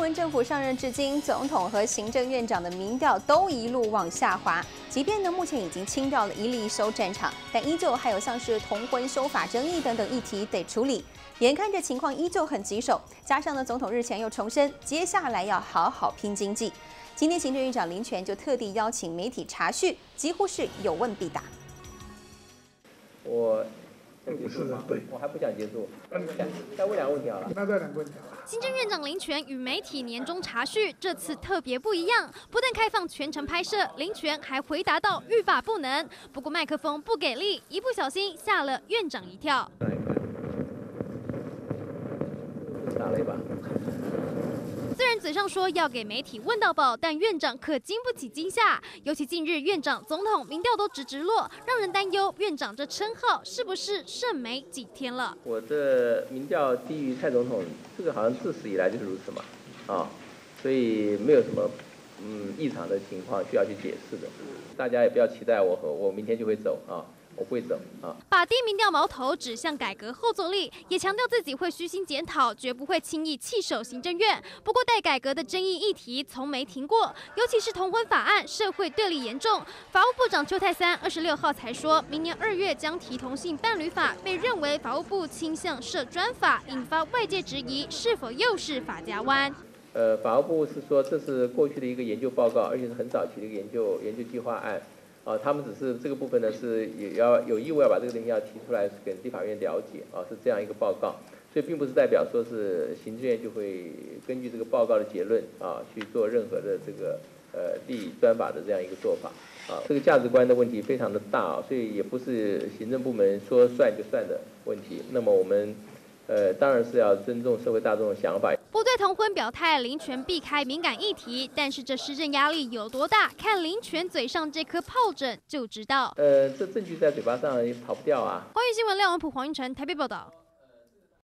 文政府上任至今，总统和行政院长的民调都一路往下滑。即便呢目前已经清掉了一例收战场，但依旧还有像是同婚修法争议等等议题得处理。眼看着情况依旧很棘手，加上呢总统日前又重申，接下来要好好拼经济。今天行政院长林权就特地邀请媒体查叙，几乎是有问必答。我。不是的，对，我还不想结束。再问两个问题好了。那再两个问题。行政院长林权与媒体年终查叙，这次特别不一样，不但开放全程拍摄，林权还回答到欲罢不能。不过麦克风不给力，一不小心吓了院长一跳。打了一把。虽然嘴上说要给媒体问到宝，但院长可经不起惊吓。尤其近日院长、总统民调都直直落，让人担忧院长这称号是不是剩没几天了？我的民调低于蔡总统，这个好像自始以来就是如此嘛，啊，所以没有什么嗯异常的情况需要去解释的。大家也不要期待我和我明天就会走啊。我会走啊！把低民调矛头指向改革后坐力，也强调自己会虚心检讨，绝不会轻易弃守行政院。不过，待改革的争议议题从没停过，尤其是同婚法案，社会对立严重。法务部长邱泰三二十六号才说明年二月将提同性伴侣法，被认为法务部倾向设专法，引发外界质疑是否又是法家湾。呃，法务部是说这是过去的一个研究报告，而且是很早期的一个研究研究计划案。啊，他们只是这个部分呢，是也要有义务要把这个东西要提出来给立法院了解啊，是这样一个报告，所以并不是代表说是行政院就会根据这个报告的结论啊去做任何的这个呃立专法的这样一个做法啊，这个价值观的问题非常的大啊，所以也不是行政部门说算就算的问题。那么我们。呃，当然是要尊重社会大众的想法。不对同婚表态，林权避开敏感议题，但是这施政压力有多大？看林权嘴上这颗疱疹就知道。呃，这证据在嘴巴上也跑不掉啊。关于新闻，廖文普、黄云成台北报道。